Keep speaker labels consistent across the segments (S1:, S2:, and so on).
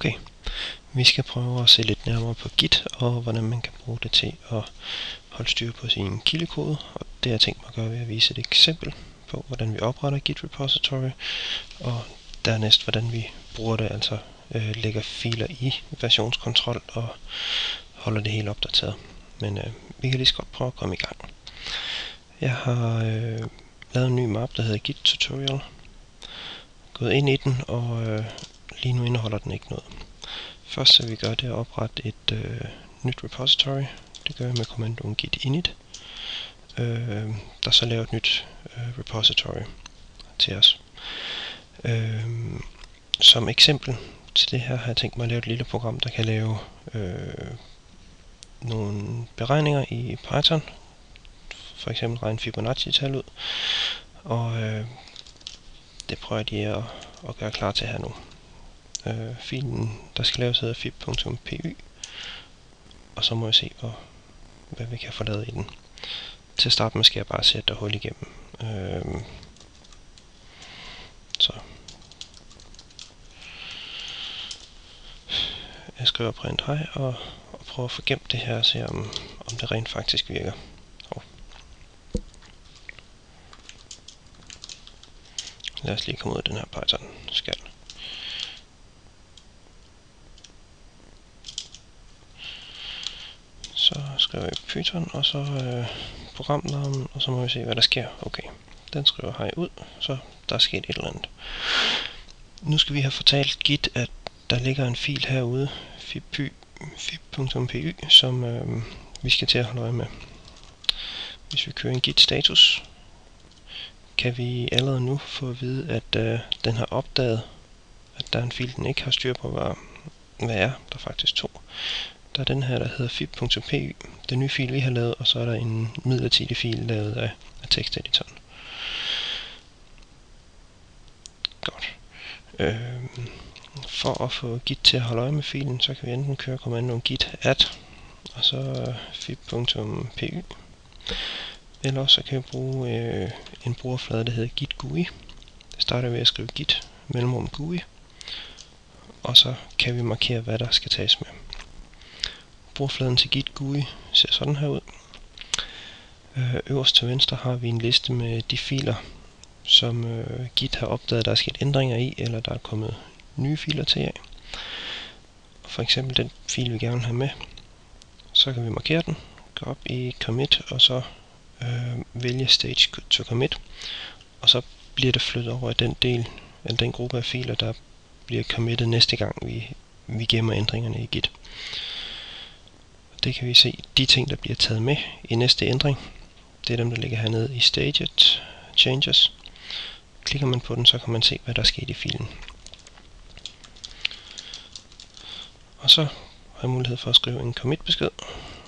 S1: Okay, vi skal prøve at se lidt nærmere på Git og hvordan man kan bruge det til at holde styr på sin kildekode. Og det har jeg tænkt mig at gøre ved at vise et eksempel på, hvordan vi opretter Git repository, og dernæst hvordan vi bruger det, altså øh, lægger filer i versionskontrol og holder det helt opdateret. Men øh, vi kan lige så godt prøve at komme i gang. Jeg har øh, lavet en ny map, der hedder Git Tutorial. Gået ind i den, og øh, lige nu indeholder den ikke noget. Først så vi gør det at oprette et øh, nyt repository. Det gør jeg med kommandoen git init, øh, der så laver et nyt øh, repository til os. Øh, som eksempel til det her har jeg tænkt mig at lave et lille program, der kan lave øh, nogle beregninger i Python. For eksempel regne Fibonacci-tal ud. Og øh, det prøver jeg lige at, at gøre klar til her nu. Øh, filen, der skal laves, hedder fib.py. Og så må jeg se, hvor, hvad vi kan få lavet i den. Til at starte med skal jeg bare sætte der hul igennem. Øh, så. Jeg skriver print hej og, og prøver at få gemt det her og se om, om det rent faktisk virker. Lad os lige komme ud af den her Python-skal skal. Så skriver vi Python, og så øh, programnavn, og så må vi se, hvad der sker. Okay, den skriver hej ud, så der er sket et eller andet. Nu skal vi have fortalt Git, at der ligger en fil herude, fib.py, fib som øh, vi skal til at holde øje med. Hvis vi kører en git status, kan vi allerede nu få at vide, at øh, den har opdaget, at der er en fil, den ikke har styr på, hvad, hvad er. Der er faktisk to. Der er den her, der hedder fib.p, den nye fil, vi har lavet, og så er der en midlertidig fil lavet af, af teksteditoren. Godt. Øh, for at få git til at holde øje med filen, så kan vi enten køre kommandoen git add, og så øh, fib.py. Eller så kan vi bruge øh, en brugerflade, der hedder git GUI. Det starter ved at skrive git mellemrum GUI. Og så kan vi markere, hvad der skal tages med. Brugerfladen til git GUI ser sådan her ud. Øh, øverst til venstre har vi en liste med de filer, som øh, Git har opdaget, der er sket ændringer i, eller der er kommet nye filer til af. For eksempel den fil, vi gerne vil have med. Så kan vi markere den, gå op i commit, og så øh, vælge stage to commit, og så bliver det flyttet over i den del, eller den gruppe af filer, der bliver committet næste gang, vi, vi gemmer ændringerne i Git. Det kan vi se, de ting, der bliver taget med i næste ændring, det er dem, der ligger hernede i Staged Changes. Klikker man på den, så kan man se, hvad der er sket i filen. Og så har jeg mulighed for at skrive en commit besked,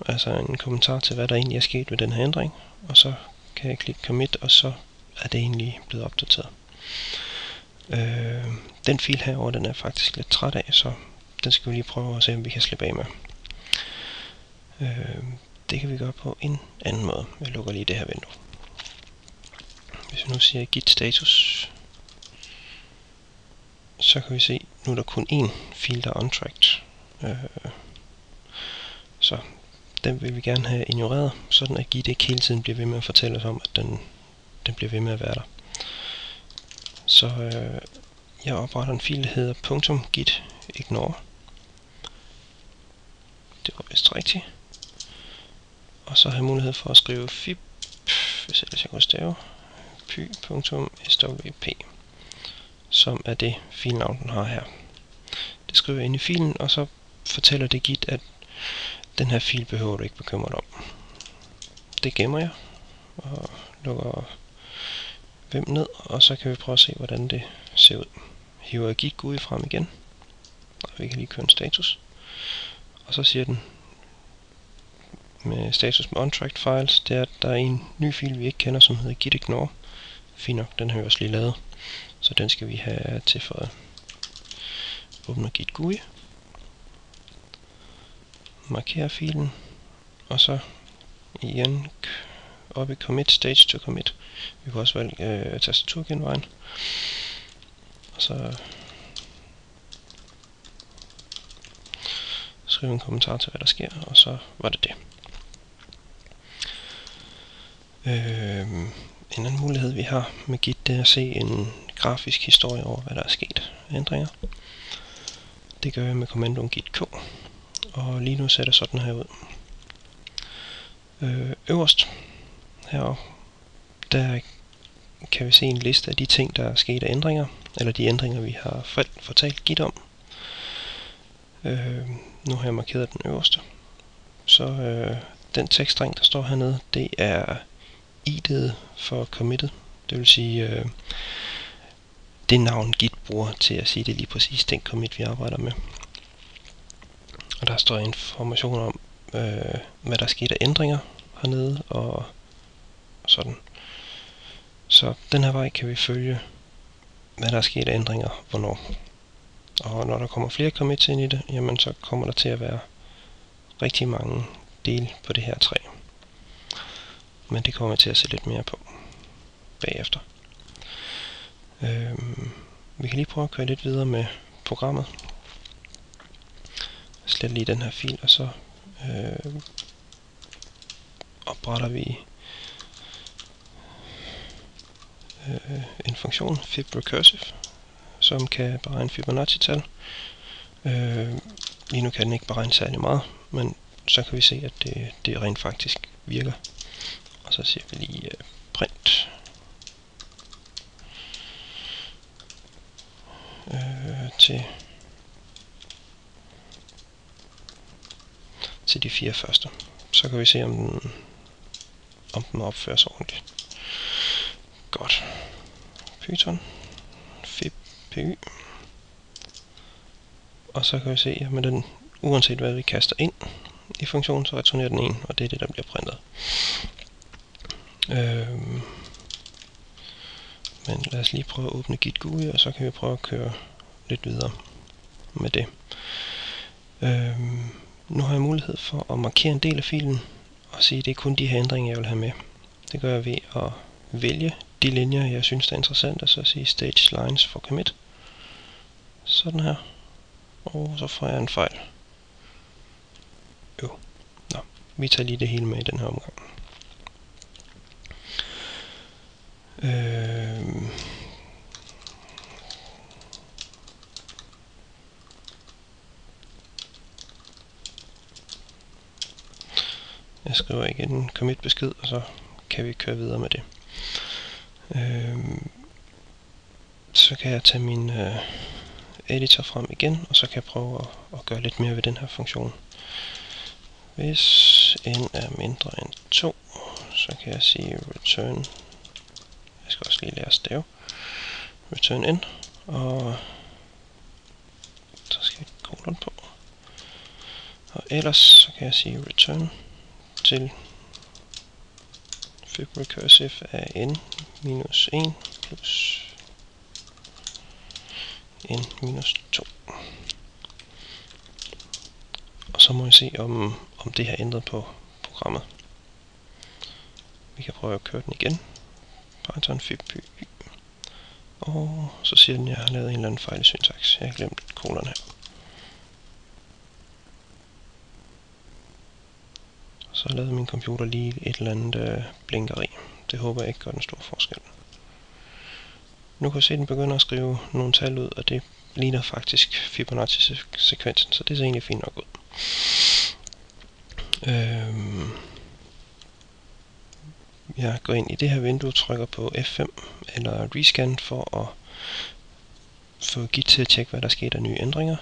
S1: altså en kommentar til, hvad der egentlig er sket ved den her ændring, og så kan jeg klikke commit, og så er det egentlig blevet opdateret. Øh, den fil herover den er faktisk lidt træt af, så den skal vi lige prøve at se, om vi kan slippe af med. Øh, det kan vi gøre på en anden måde. Jeg lukker lige det her vindue. Hvis vi nu siger git status, så kan vi se, nu er der kun én fil, der er untracked. Øh, så den vil vi gerne have ignoreret, sådan at Git ikke hele tiden bliver ved med at fortælle os om, at den, den bliver ved med at være der. Så øh, jeg opretter en fil, der hedder .git ignore. Det var vist rigtigt. Og så har jeg mulighed for at skrive fib, hvis ellers jeg kunne stave, py.swp, som er det filnavn, den har her. Det skriver jeg ind i filen, og så fortæller det Git, at den her fil behøver du ikke bekymre dig om. Det gemmer jeg og lukker hvem ned, og så kan vi prøve at se, hvordan det ser ud. Hiver jeg git GUI frem igen, og vi kan lige køre en status. Og så siger den med status med untracked files, det er, at der er en ny fil, vi ikke kender, som hedder gitignore. Fint nok, den har vi også lige lavet, så den skal vi have tilføjet. Åbner git GUI, Markerer filen, og så igen op i commit stage to commit. Vi kan også vælge øh, tastaturgenvejen. Og så skrive en kommentar til, hvad der sker, og så var det det. Øh, en anden mulighed, vi har med Git, det er at se en grafisk historie over, hvad der er sket ændringer. Det gør jeg med kommandoen git k, og lige nu ser det sådan her ud. Øh, øverst heroppe, der kan vi se en liste af de ting, der er sket af ændringer, eller de ændringer, vi har fortalt Git om. Øh, nu har jeg markeret den øverste. Så øh, den tekststreng, der står hernede, det er ID'et for committet. Det vil sige øh, det navn Git bruger til at sige det lige præcis den commit, vi arbejder med. Og der står information om, øh, hvad der er sket af ændringer hernede, og sådan. Så den her vej kan vi følge, hvad der er sket af ændringer, hvornår. Og når der kommer flere commits ind i det, jamen så kommer der til at være rigtig mange dele på det her træ. Men det kommer vi til at se lidt mere på bagefter. Øhm, vi kan lige prøve at køre lidt videre med programmet. Slet lige den her fil, og så øh, opretter vi øh, en funktion, fib recursive, som kan beregne Fibonacci-tal. Øh, lige nu kan den ikke beregne særlig meget, men så kan vi se, at det, det rent faktisk virker. Og så siger vi lige uh, print. Øh, til, til de fire første. Så kan vi se, om den, om den opfører sig ordentligt. Godt. Python. Fib PY. Og så kan vi se, at med den, uanset hvad vi kaster ind i funktionen, så returnerer den en, og det er det, der bliver printet. Øhm, men lad os lige prøve at åbne Git GUI, og så kan vi prøve at køre lidt videre med det. Øhm, nu har jeg mulighed for at markere en del af filen, og sige, at det er kun de her ændringer, jeg vil have med. Det gør jeg ved at vælge de linjer, jeg synes er interessante, så sige stage lines for commit. Sådan her. Og så får jeg en fejl. Jo. Nå, vi tager lige det hele med i den her omgang. Øh, jeg skriver igen en commit besked, og så kan vi køre videre med det. Øh, så kan jeg tage min øh, editor frem igen, og så kan jeg prøve at, at gøre lidt mere ved den her funktion. Hvis n er mindre end 2, så kan jeg sige return. Skal også lige lære at stave. Return in, og så skal jeg kolon på. Og ellers så kan jeg sige return til fib recursive af n minus 1 plus n minus 2. Og så må vi se, om, om det har ændret på programmet. Vi kan prøve at køre den igen. Python fib Og så siger den, at jeg har lavet en eller anden fejl i syntaks. Jeg har glemt kolon her. Så lavede min computer lige et eller andet øh, blinkeri. Det håber jeg ikke gør en stor forskel. Nu kan jeg se, at den begynder at skrive nogle tal ud, og det ligner faktisk Fibonacci-sekvensen, så det ser egentlig fint nok ud. Øhm, jeg går ind i det her vindue, trykker på F5 eller rescan for at få Git til at tjekke, hvad der sker af nye ændringer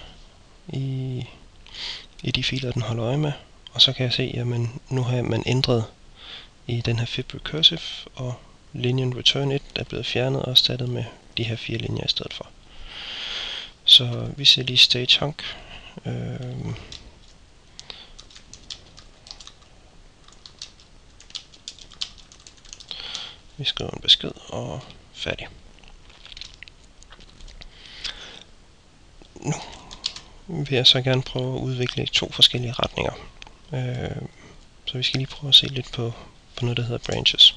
S1: i, i de filer, den holder øje med. Og så kan jeg se, at nu har man ændret i den her fib recursive, og linjen return 1 er blevet fjernet og erstattet med de her fire linjer i stedet for. Så vi ser lige stage hunk. Øh, vi skriver en besked og færdig. Nu vil jeg så gerne prøve at udvikle to forskellige retninger. Øh, så vi skal lige prøve at se lidt på, på noget, der hedder branches.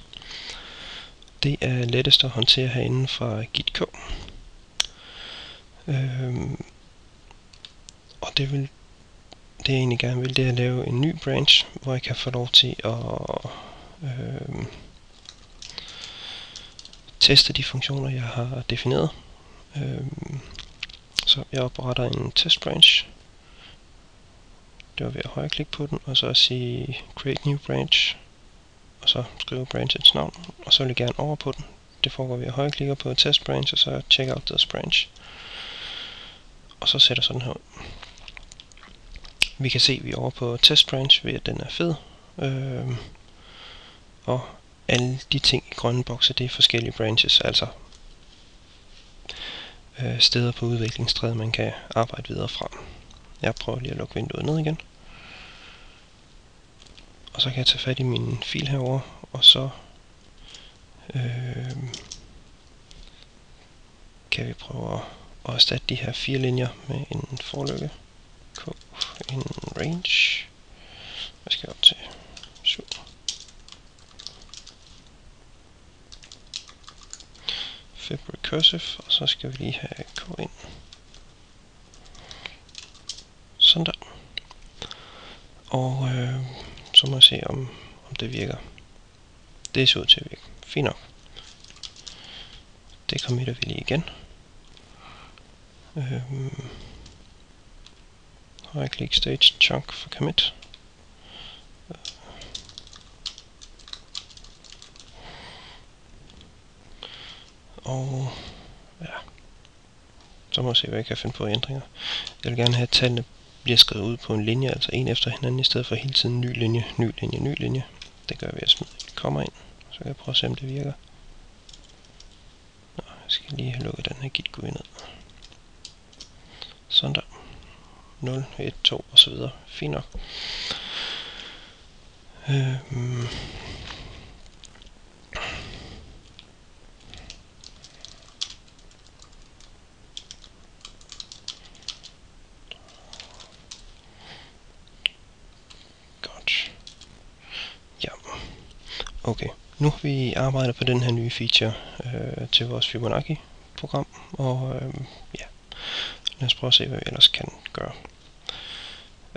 S1: Det er lettest at håndtere herinde fra GitK. Øh, og det vil det jeg egentlig gerne vil, det er at lave en ny branch, hvor jeg kan få lov til at øh, teste de funktioner, jeg har defineret. Øh, så jeg opretter en test branch. Det var ved at højreklikke på den, og så sige create new branch, og så skrive branchets navn, og så vil jeg gerne over på den. Det foregår ved at højreklikke på test branch, og så check out this branch. Og så sætter sådan her ud. Vi kan se, at vi er over på test branch ved, at den er fed. Øh, og alle de ting i grønne bokse, det er forskellige branches, altså øh, steder på udviklingstræet, man kan arbejde videre fra. Jeg prøver lige at lukke vinduet ned igen. Og så kan jeg tage fat i min fil herover og så øh, kan vi prøve at erstatte de her fire linjer med en forlykke. K, en range. Hvad skal jeg op til? Fib recursive, og så skal vi lige have k ind. Sådan der. Og øh, så må jeg se, om, om det virker. Det ser ud til at virke. Fint nok. Det committer vi lige igen. Øhm, right click stage chunk for commit. Og ja, så må jeg se, hvad jeg kan finde på ændringer. Jeg vil gerne have, at tallene bliver skrevet ud på en linje, altså en efter hinanden, i stedet for hele tiden ny linje, ny linje, ny linje. Det gør vi at smide kommer ind, så kan jeg prøve at se, om det virker. Nå, jeg skal lige have lukket den her git ned. Sådan der. 0, 1, 2 og så videre. Fint nok. Øhm, Okay, nu har vi arbejdet på den her nye feature øh, til vores Fibonacci-program, og øh, ja, lad os prøve at se, hvad vi ellers kan gøre.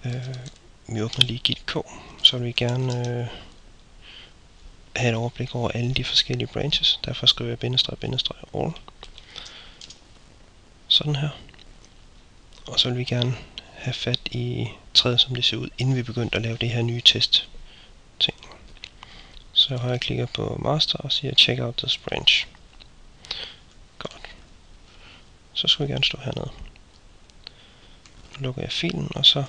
S1: Øh, vi åbner lige git k, så vil vi gerne øh, have et overblik over alle de forskellige branches. Derfor skriver jeg bindestreg, bindestreg, all. Sådan her. Og så vil vi gerne have fat i træet, som det ser ud, inden vi begyndte at lave det her nye test ting. Så har jeg på master og siger check out this branch. Godt. Så skulle jeg gerne stå hernede. Nu lukker jeg filen, og så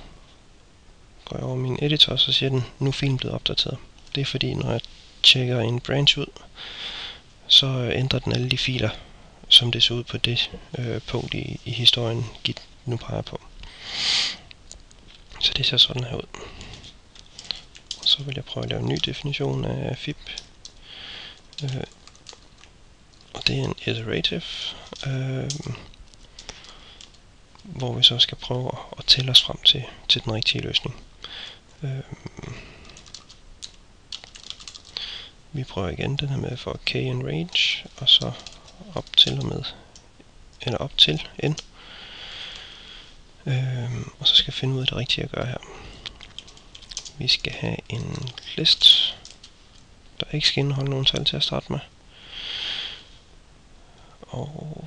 S1: går jeg over min editor, og så siger den, nu er filen blevet opdateret. Det er fordi, når jeg tjekker en branch ud, så øh, ændrer den alle de filer, som det ser ud på det øh, punkt i, i historien, Git nu peger på. Så det ser sådan her ud så vil jeg prøve at lave en ny definition af fib. Øh, og det er en iterative, øh, hvor vi så skal prøve at tælle os frem til, til den rigtige løsning. Øh, vi prøver igen den her med for k in range, og så op til og med, eller op til n. Øh, og så skal jeg finde ud af det rigtige at gøre her. Vi skal have en list, der ikke skal indeholde nogen tal til at starte med. Og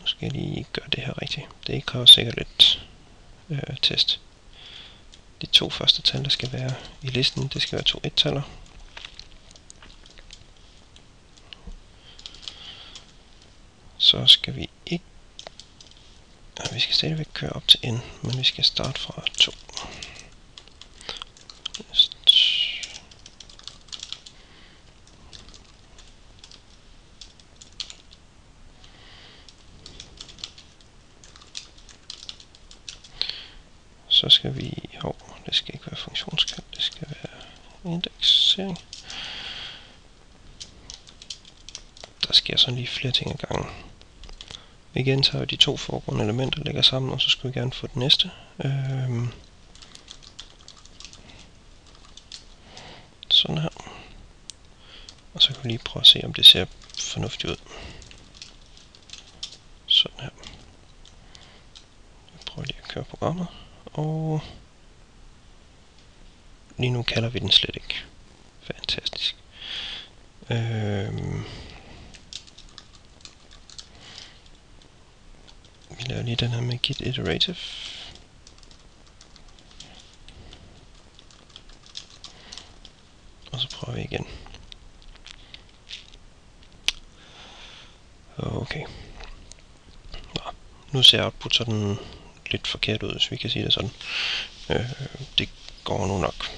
S1: nu skal jeg lige gøre det her rigtigt. Det kræver sikkert lidt øh, test. De to første tal, der skal være i listen, det skal være to et-taller. Så skal vi ikke... Ja, vi skal stadigvæk køre op til n, men vi skal starte fra 2. så skal vi, hov, det skal ikke være funktionskald, det skal være indeksering. Der sker sådan lige flere ting ad gangen. Igen gentager de to foregående elementer lægger sammen, og så skal vi gerne få det næste. Øhm, sådan her. Og så kan vi lige prøve at se, om det ser fornuftigt ud. Sådan her. Jeg prøver lige at køre programmet. Og lige nu kalder vi den slet ikke. Fantastisk. Øhm. Vi laver lige den her med git iterative. Og så prøver vi igen. Okay. Nå, nu ser output sådan lidt forkert ud, hvis vi kan sige det sådan. Øh, det går nu nok.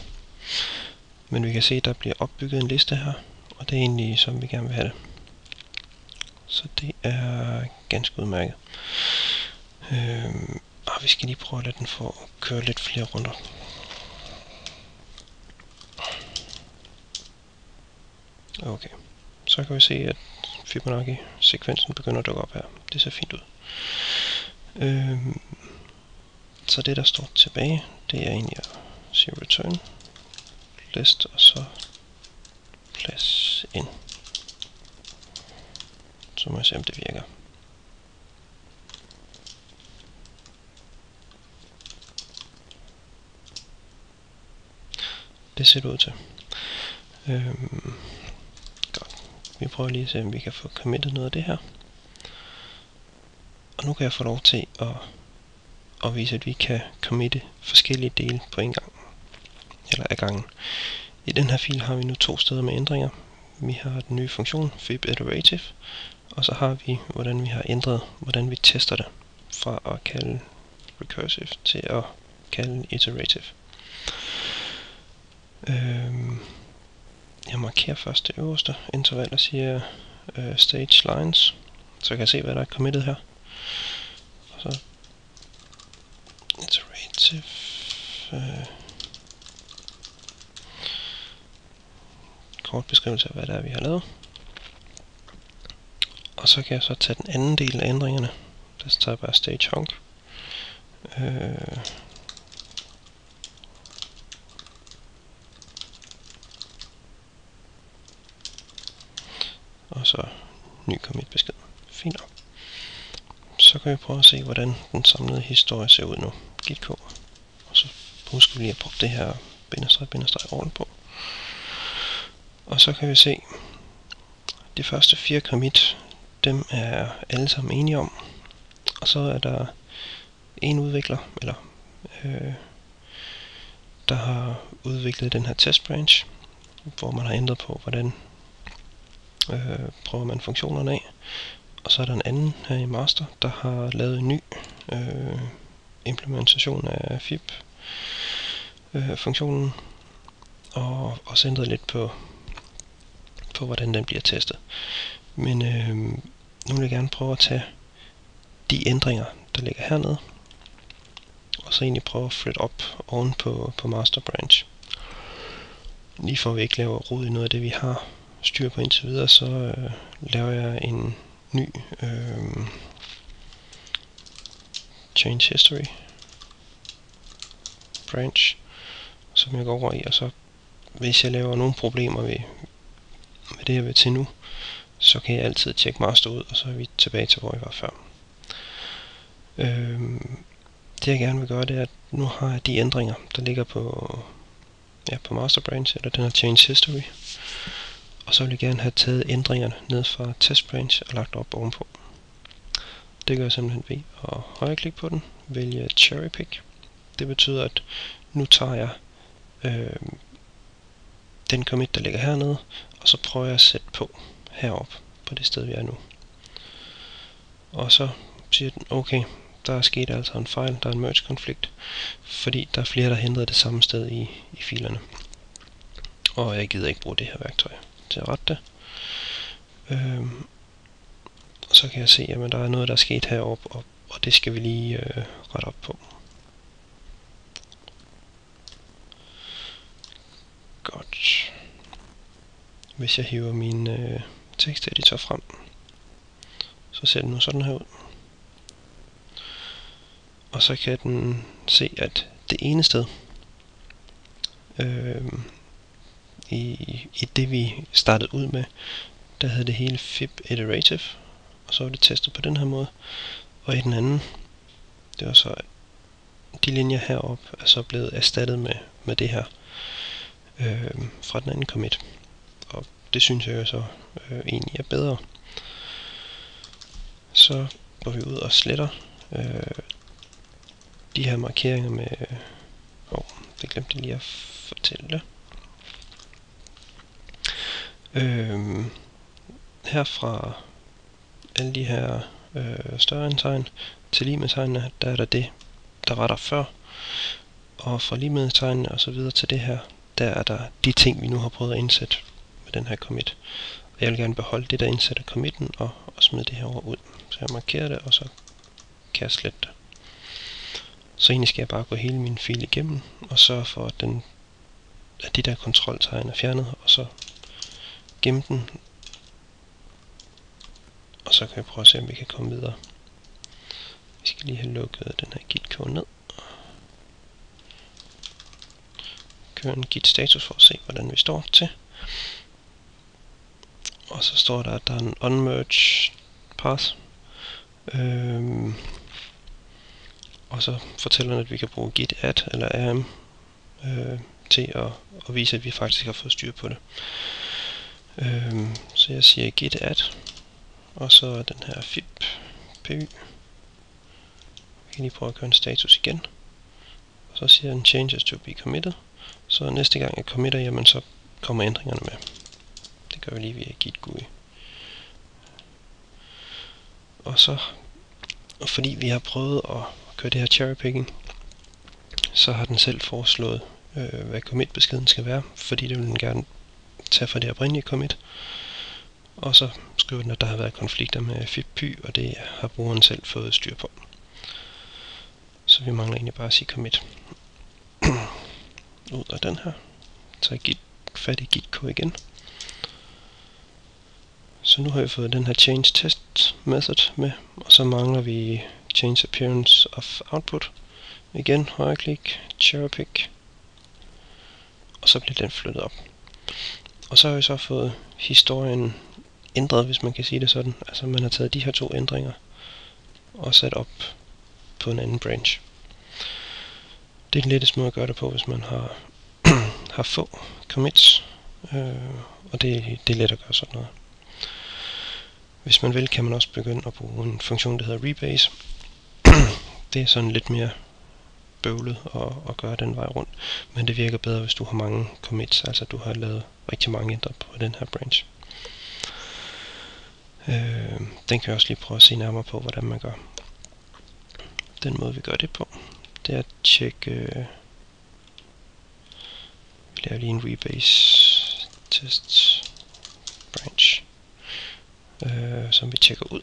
S1: Men vi kan se, at der bliver opbygget en liste her, og det er egentlig, som vi gerne vil have det. Så det er ganske udmærket. Øhm, og vi skal lige prøve at lade den få køre lidt flere runder. Okay, så kan vi se, at Fibonacci-sekvensen begynder at dukke op her. Det ser fint ud. Øhm, så det, der står tilbage, det er egentlig at sige return list, og så plads ind. Så må jeg se, om det virker. Det ser det ud til. Øhm, vi prøver lige at se, om vi kan få committet noget af det her. Og nu kan jeg få lov til at, at vise, at vi kan committe forskellige dele på en gang. Eller ad gangen. I den her fil har vi nu to steder med ændringer. Vi har den nye funktion, fib iterative, og så har vi, hvordan vi har ændret, hvordan vi tester det, fra at kalde recursive til at kalde iterative. Øhm, jeg markerer først det øverste interval og siger øh, stage lines, så jeg kan se, hvad der er committed her. Og så iterative Øh, kort beskrivelse af, hvad det er, vi har lavet. Og så kan jeg så tage den anden del af ændringerne. Der tager jeg bare stage hunk. Øh, og så ny commit besked. Fint nok. Så kan vi prøve at se, hvordan den samlede historie ser ud nu. Git k. Og så husker vi lige at bruge det her bindestreg, bindestreg all på. Og så kan vi se, de første fire commit, dem er alle sammen enige om. Og så er der en udvikler, eller øh, der har udviklet den her test branch, hvor man har ændret på, hvordan øh, prøver man funktionerne af. Og så er der en anden her i master, der har lavet en ny øh, implementation af FIB øh, funktionen og også ændret lidt på, på hvordan den bliver testet. Men øh, nu vil jeg gerne prøve at tage de ændringer, der ligger hernede, og så egentlig prøve at flytte op oven på, på master branch. Lige for at vi ikke laver rod i noget af det, vi har styr på indtil videre, så øh, laver jeg en ny øh, change history branch, som jeg går over i, og så hvis jeg laver nogle problemer ved, med det jeg vil til nu, så kan jeg altid tjekke master ud, og så er vi tilbage til hvor jeg var før. Øhm, det jeg gerne vil gøre, det er, at nu har jeg de ændringer, der ligger på, ja, på master branch, eller den her change history, og så vil jeg gerne have taget ændringerne ned fra test branch og lagt op ovenpå. Det gør jeg simpelthen ved at højreklikke på den, vælge cherry pick. Det betyder, at nu tager jeg øh, den commit, der ligger hernede, og så prøver jeg at sætte på herop på det sted, vi er nu. Og så siger den, okay, der er sket altså en fejl, der er en merge konflikt, fordi der er flere, der har det samme sted i, i filerne. Og jeg gider ikke bruge det her værktøj til at rette det. Øhm, og så kan jeg se, at der er noget, der er sket heroppe, og, og det skal vi lige øh, rette op på. Godt. Hvis jeg hiver min øh, teksteditor frem, så ser den nu sådan her ud. Og så kan den se, at det ene sted, øh, i, i det vi startede ud med, der hed det hele fib iterative, og så var det testet på den her måde. Og i den anden, det var så, de linjer heroppe er så blevet erstattet med, med det her øh, fra den anden commit. Og det synes jeg jo så øh, egentlig er bedre. Så går vi ud og sletter øh, de her markeringer med... Åh, oh, det glemte jeg lige at fortælle. Øh, her fra alle de her øh, større tegn til lige med tegnene, der er der det, der var der før. Og fra lige med tegnene og så videre til det her, der er der de ting, vi nu har prøvet at indsætte med den her commit. Og jeg vil gerne beholde det, der indsætter committen, og, og smide det her over ud. Så jeg markerer det, og så kan jeg slette det. Så egentlig skal jeg bare gå hele min fil igennem, og sørge for, at, den, at de der kontroltegn er fjernet, og så gemme den, og så kan jeg prøve at se, om vi kan komme videre. Vi skal lige have lukket den her git ned. Køre en git status for at se, hvordan vi står til. Og så står der, at der er en unmerge path. Øhm, og så fortæller den, at vi kan bruge git add eller rm øh, til at, at vise, at vi faktisk har fået styr på det. Øhm, så jeg siger git add og så den her fip py. Vi kan lige prøve at køre en status igen. Og så siger den changes to be committed. Så næste gang jeg committer, jamen så kommer ændringerne med. Det gør vi lige via git GUI. Og så, og fordi vi har prøvet at køre det her cherrypicking, så har den selv foreslået, øh, hvad commit-beskeden skal være, fordi det vil den gerne tage fra det oprindelige commit. Og så skriver den, at der har været konflikter med FIPY, og det har brugeren selv fået styr på. Så vi mangler egentlig bare at sige commit. Ud af den her. Så git, fat i git igen. Så nu har vi fået den her change test method med, og så mangler vi change appearance of output. Igen højreklik, cherry pick, og så bliver den flyttet op. Og så har vi så fået historien ændret, hvis man kan sige det sådan. Altså man har taget de her to ændringer og sat op på en anden branch. Det er den letteste måde at gøre det på, hvis man har, har få commits, øh, og det, det er let at gøre sådan noget. Hvis man vil, kan man også begynde at bruge en funktion, der hedder rebase. det er sådan lidt mere bøvlet at, at gøre den vej rundt, men det virker bedre, hvis du har mange commits, altså du har lavet rigtig mange ændre på den her branch. Øh, den kan jeg også lige prøve at se nærmere på, hvordan man gør. Den måde vi gør det på, det er at tjekke, øh, vi laver lige en rebase test branch, øh, som vi tjekker ud.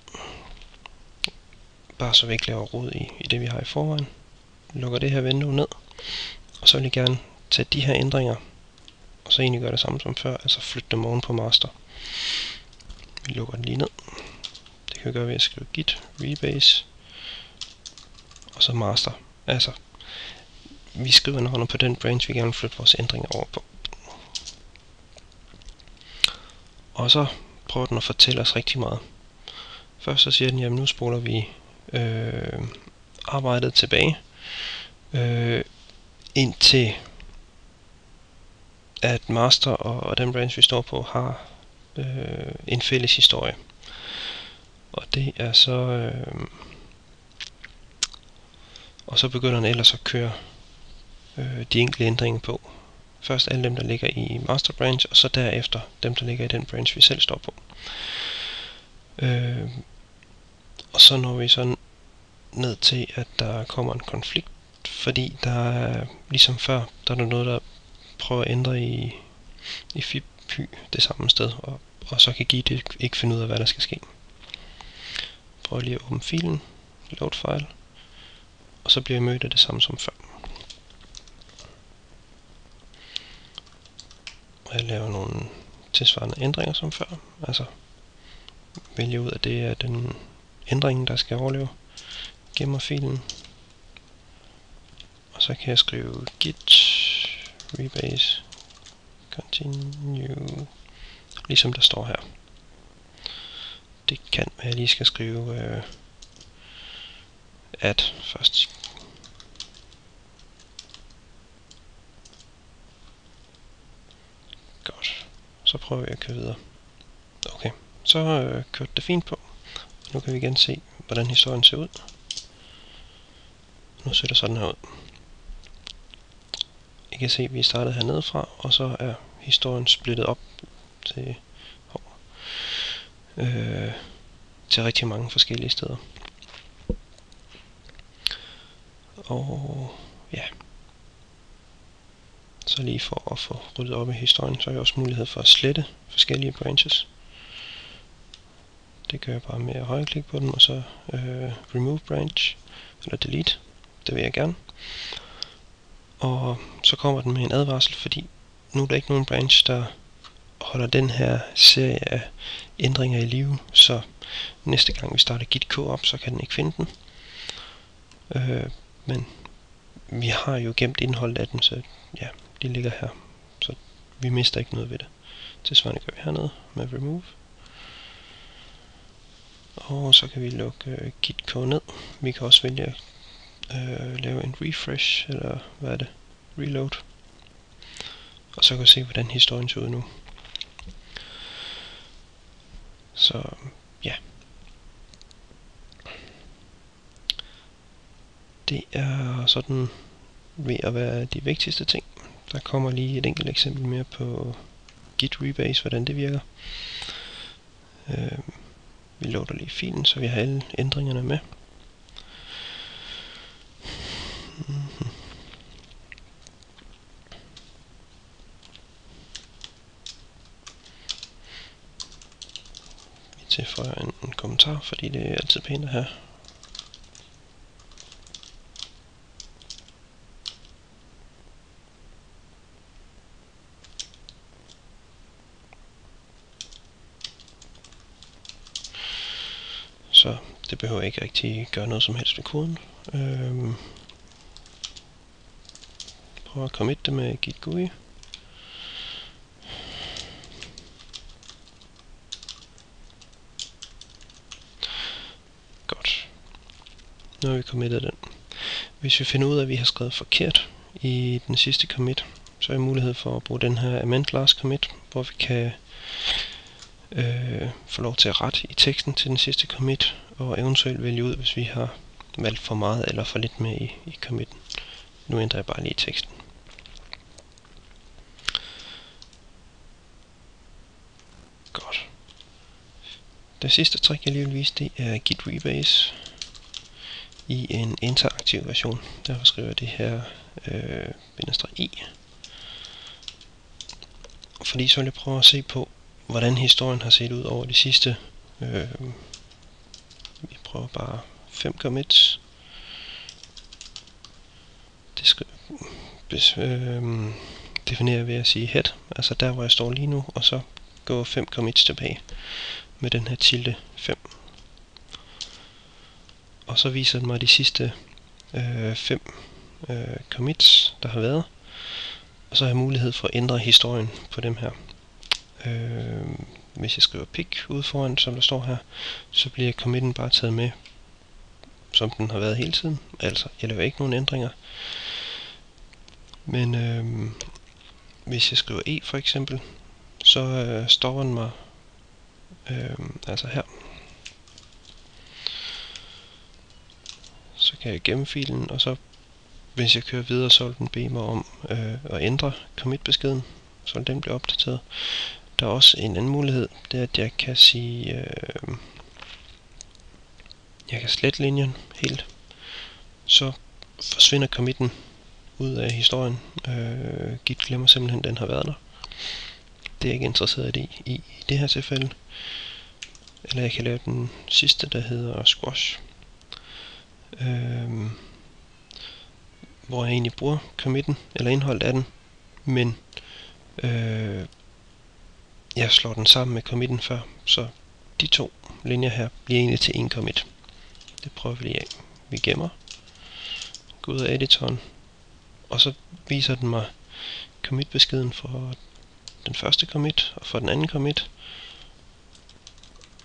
S1: Bare så vi ikke laver rod i, i det vi har i forvejen. Lukker det her vindue ned, og så vil jeg gerne tage de her ændringer, og så egentlig gøre det samme som før, altså flytte dem oven på master. Vi lukker den lige ned. Det kan vi gøre ved at skrive git rebase og så master. Altså, vi skriver navnet på den branch, vi gerne vil flytte vores ændringer over på. Og så prøver den at fortælle os rigtig meget. Først så siger den, jamen nu spoler vi øh, arbejdet tilbage, øh, indtil at master og, og den branch, vi står på, har øh, en fælles historie. Og det er så... Øh, og så begynder den ellers at køre øh, de enkelte ændringer på. Først alle dem, der ligger i master branch, og så derefter dem, der ligger i den branch, vi selv står på. Øh, og så når vi sådan ned til, at der kommer en konflikt, fordi der er, ligesom før, der er der noget, der prøver at ændre i, i FIP py det samme sted, og, og så kan Git ikke finde ud af, hvad der skal ske. Prøv lige at åbne filen, load file, og så bliver jeg mødt af det samme som før. Og jeg laver nogle tilsvarende ændringer som før, altså vælge ud af det er den ændring, der skal overleve, gemmer filen, og så kan jeg skrive git rebase continue, ligesom der står her. Det kan være, at jeg lige skal skrive øh, at først. Godt. Så prøver vi at køre videre. Okay, så øh, kørte det fint på. Nu kan vi igen se, hvordan historien ser ud. Nu ser det sådan her ud. I kan se, at vi startede hernede fra, og så er historien splittet op til, øh, til rigtig mange forskellige steder. Og ja, så lige for at få ryddet op i historien, så har jeg også mulighed for at slette forskellige branches. Det gør jeg bare med at højreklikke på dem, og så øh, remove branch, eller delete. Det vil jeg gerne. Og så kommer den med en advarsel, fordi nu er der ikke nogen branch, der holder den her serie af ændringer i live, så næste gang vi starter git op, så kan den ikke finde den. Øh, men vi har jo gemt indholdet af den, så ja, de ligger her. Så vi mister ikke noget ved det. Tilsvarende gør vi hernede med remove. Og så kan vi lukke uh, git ned. Vi kan også vælge at uh, lave en refresh, eller hvad er det? Reload. Og så kan vi se, hvordan historien ser ud nu. Så ja. Det er sådan ved at være de vigtigste ting. Der kommer lige et enkelt eksempel mere på Git Rebase, hvordan det virker. Øh, vi loader lige filen, så vi har alle ændringerne med. Mm-hmm. Vi tilføjer en, en kommentar, fordi det er altid pænt at have så det behøver ikke rigtig gøre noget som helst med koden. Øhm, prøv at commit det med git GUI. Godt. Nu har vi committet den. Hvis vi finder ud af, at vi har skrevet forkert i den sidste commit, så er der mulighed for at bruge den her amend last commit, hvor vi kan øh, få lov til at rette i teksten til den sidste commit, og eventuelt vælge ud, hvis vi har valgt for meget eller for lidt med i, i committen. Nu ændrer jeg bare lige teksten. Godt. Det sidste trick, jeg lige vil vise, det er Git Rebase i en interaktiv version. Derfor skriver jeg det her øh, i. Fordi så vil jeg prøve at se på, hvordan historien har set ud over de sidste øh, prøver bare 5 commits det skal øh, definere ved at sige head altså der hvor jeg står lige nu og så gå 5 commits tilbage med den her tilde 5 og så viser den mig de sidste 5 øh, øh, commits der har været. Og så har jeg mulighed for at ændre historien på dem her. Øh, hvis jeg skriver pick ud foran, som der står her, så bliver committen bare taget med, som den har været hele tiden. Altså, jeg laver ikke nogen ændringer. Men øh, hvis jeg skriver e for eksempel, så øh, står den mig øh, altså her. Så kan jeg gemme filen, og så hvis jeg kører videre, så vil den bede mig om øh, at ændre commit beskeden, så den bliver opdateret. Der er også en anden mulighed, det er at jeg kan sige, øh, jeg kan slette linjen helt, så forsvinder committen ud af historien. Øh, Git glemmer simpelthen, den har været der. Det er jeg ikke interesseret i, i, i det her tilfælde. Eller jeg kan lave den sidste, der hedder squash. Øh, hvor jeg egentlig bruger committen, eller indholdet af den, men øh, jeg slår den sammen med committen før, så de to linjer her bliver egentlig til en commit. Det prøver vi lige af. Vi gemmer. Gå ud af editoren. Og så viser den mig commit beskeden for den første commit og for den anden commit.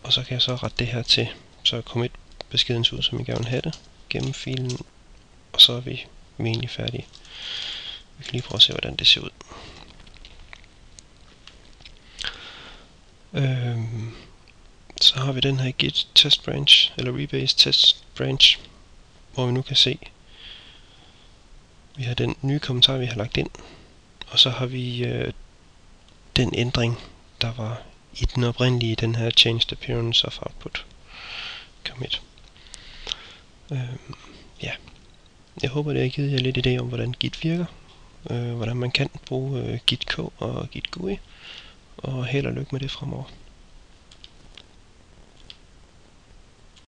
S1: Og så kan jeg så rette det her til, så commit beskeden ser ud, som jeg gerne vil have det. Gemme filen, og så er vi, vi er egentlig færdige. Vi kan lige prøve at se, hvordan det ser ud. Øhm, så har vi den her git test branch, eller rebase test branch, hvor vi nu kan se, vi har den nye kommentar, vi har lagt ind, og så har vi øh, den ændring, der var i den oprindelige, den her changed appearance of output commit. Øhm, ja. Jeg håber, det har givet jer lidt idé om, hvordan Git virker, øh, hvordan man kan bruge øh, Git K og Git GUI, og held og lykke med det fremover.